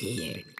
here.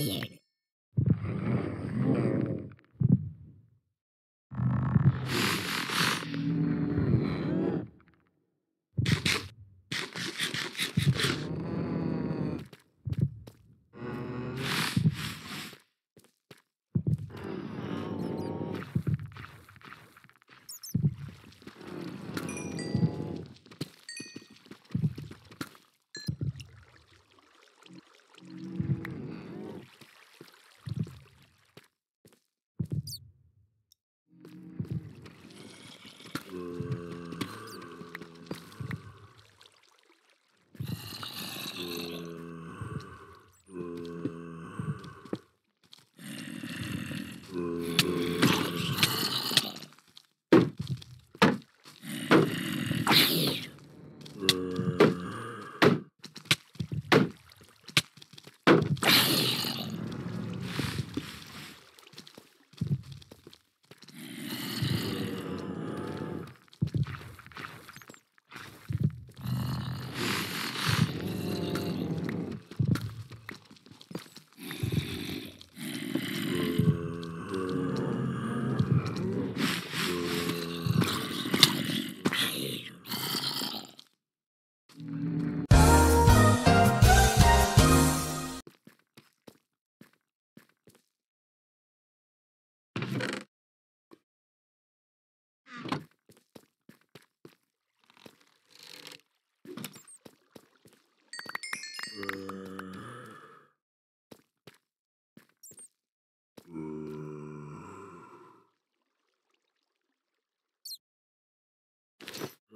here.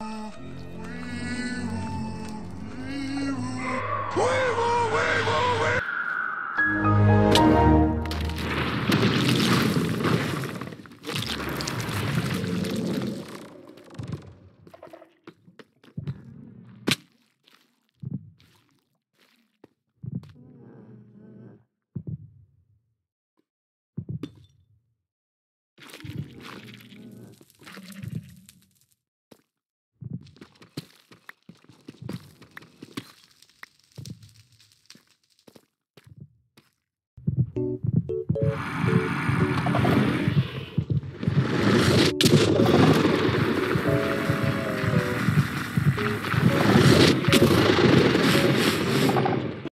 you